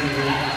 All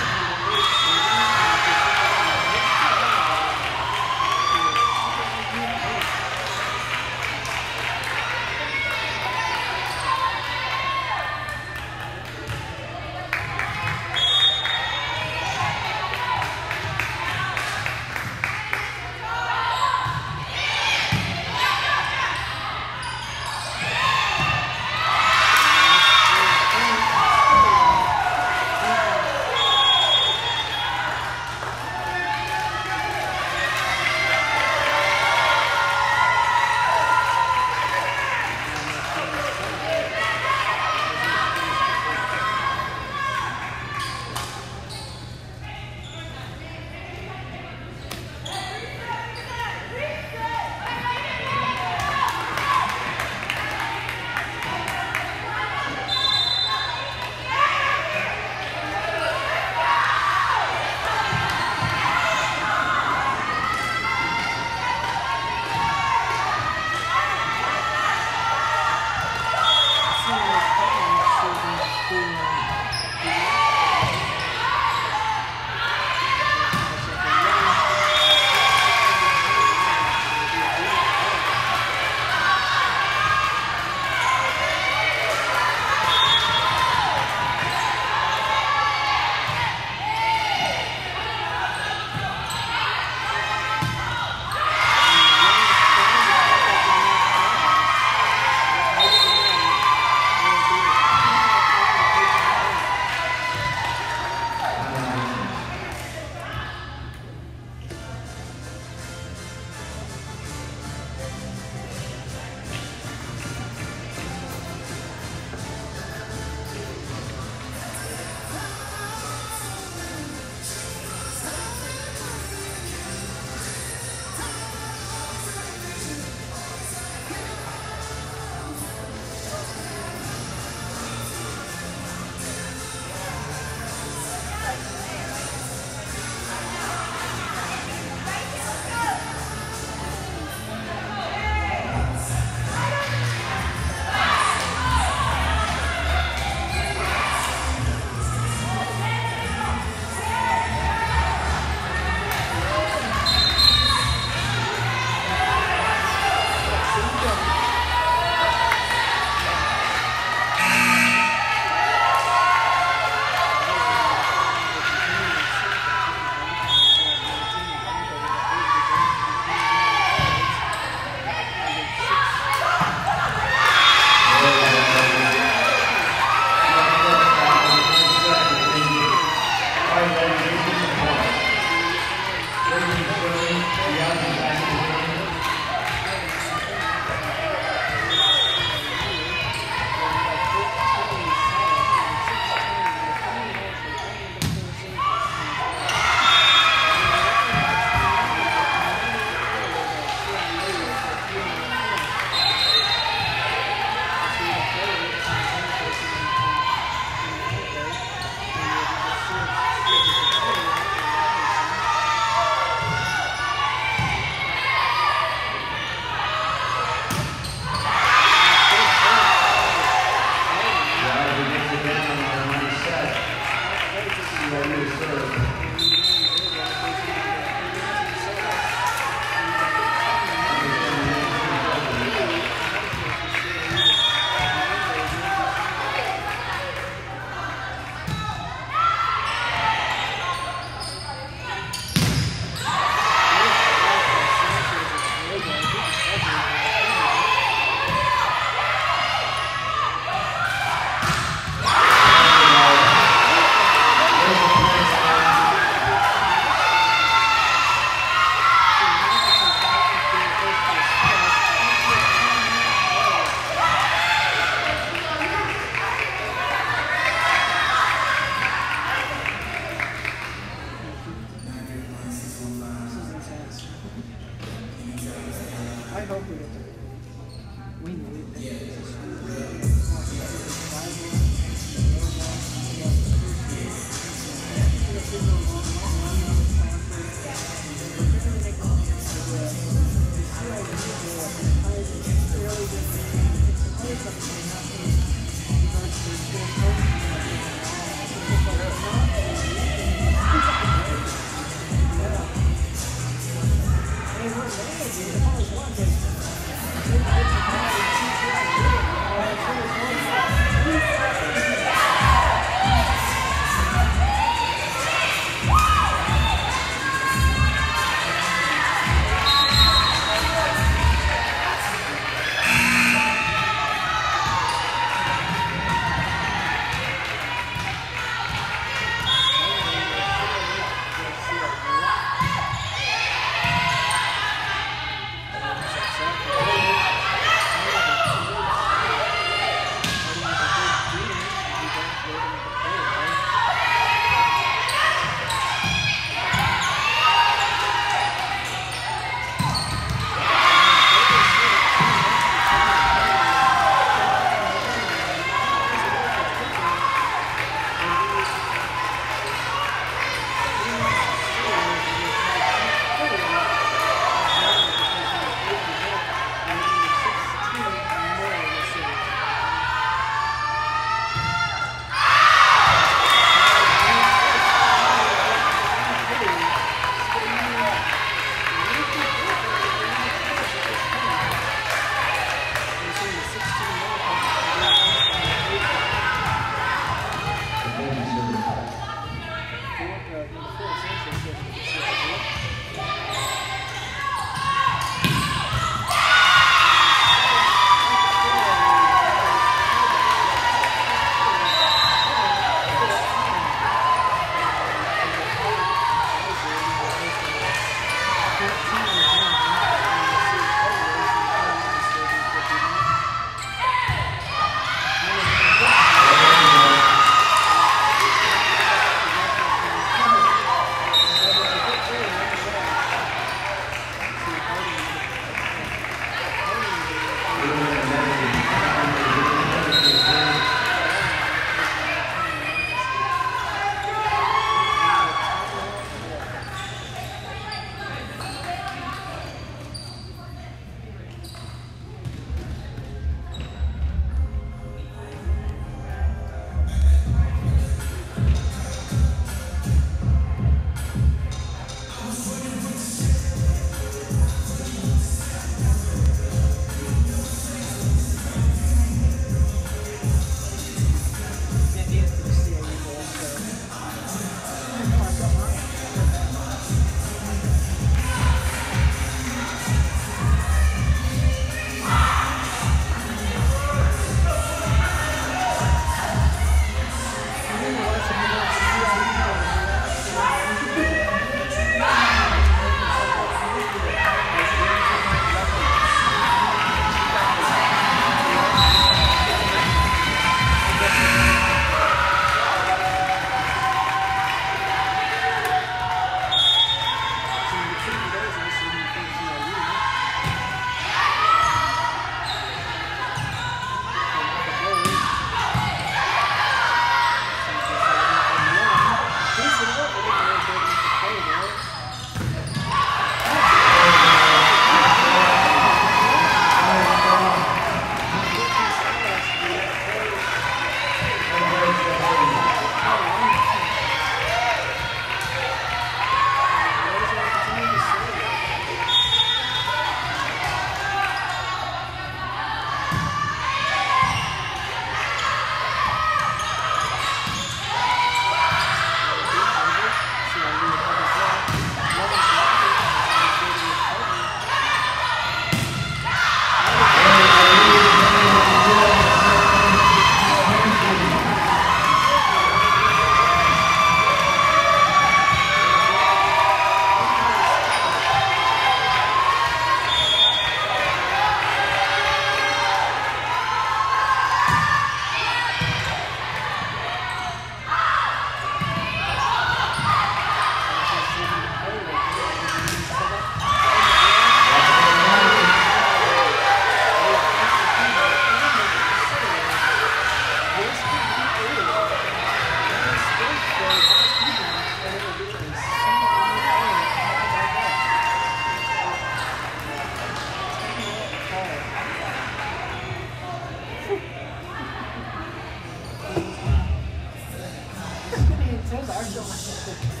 so much.